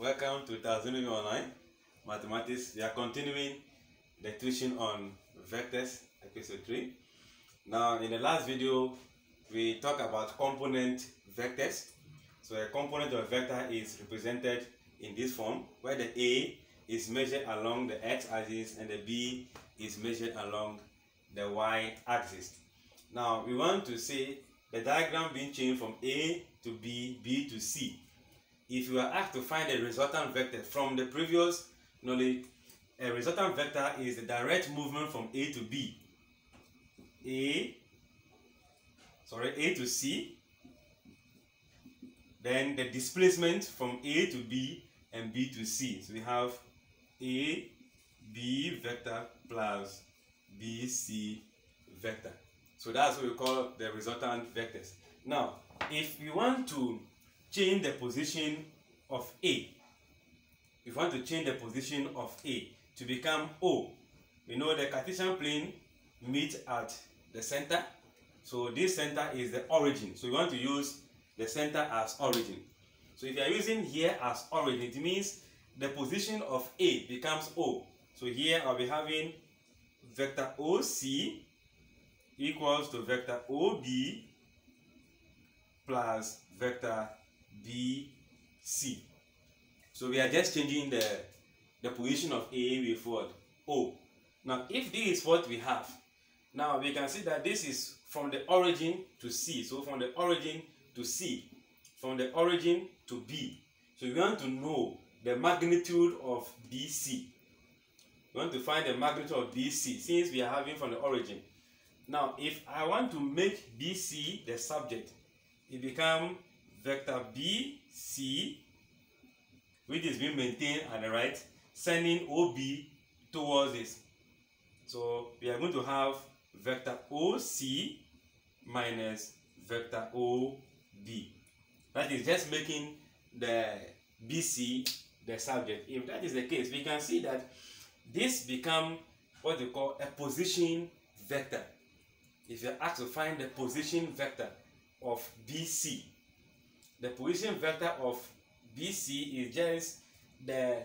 Welcome to Taxonomy Online Mathematics. We are continuing the tuition on vectors, episode 3. Now, in the last video, we talked about component vectors. So, a component of a vector is represented in this form, where the A is measured along the x-axis and the B is measured along the y-axis. Now, we want to see the diagram being changed from A to B, B to C if you are asked to find a resultant vector from the previous knowledge, a resultant vector is the direct movement from A to B. A, sorry, A to C, then the displacement from A to B and B to C. So we have A, B vector plus B, C vector. So that's what we call the resultant vectors. Now, if you want to change the position of A. If you want to change the position of A to become O, you know the Cartesian plane meets at the center. So this center is the origin. So you want to use the center as origin. So if you are using here as origin, it means the position of A becomes O. So here I'll be having vector OC equals to vector OB plus vector BC. So we are just changing the, the position of A with what? O. Now, if this is what we have, now we can see that this is from the origin to C. So from the origin to C, from the origin to B. So we want to know the magnitude of BC. We want to find the magnitude of BC since we are having from the origin. Now, if I want to make BC the subject, it becomes vector BC, which is being maintained at the right, sending OB towards this. So we are going to have vector OC minus vector OB. That is just making the BC the subject. If that is the case, we can see that this become what they call a position vector. If you're asked to find the position vector of BC, the position vector of BC is just the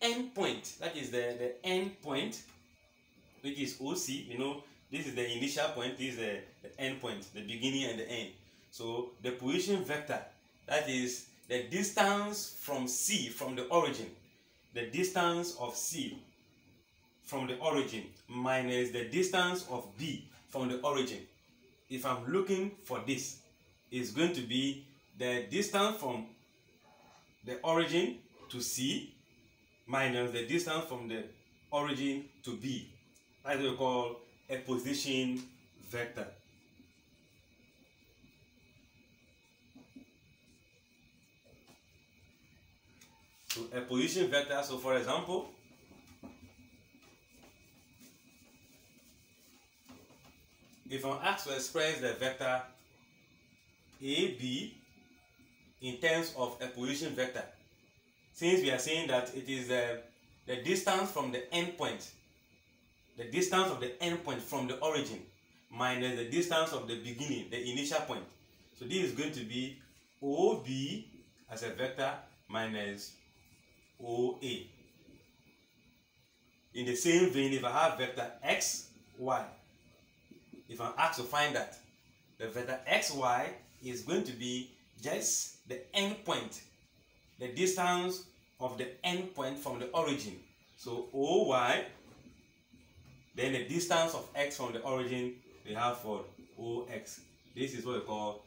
end point. That is the, the end point, which is OC. You know, this is the initial point, this is the, the end point, the beginning and the end. So the position vector, that is the distance from C, from the origin, the distance of C from the origin minus the distance of B from the origin. If I'm looking for this, is going to be the distance from the origin to C minus the distance from the origin to B. What we call a position vector. So a position vector, so for example, if I'm asked to express the vector AB in terms of a position vector, since we are saying that it is the, the distance from the endpoint, the distance of the endpoint from the origin minus the distance of the beginning, the initial point. So this is going to be OB as a vector minus OA. In the same vein, if I have vector X, Y, if I'm asked to find that, the vector xy is going to be just the end point, the distance of the end point from the origin. So oy, then the distance of x from the origin, we have for ox. This is what we call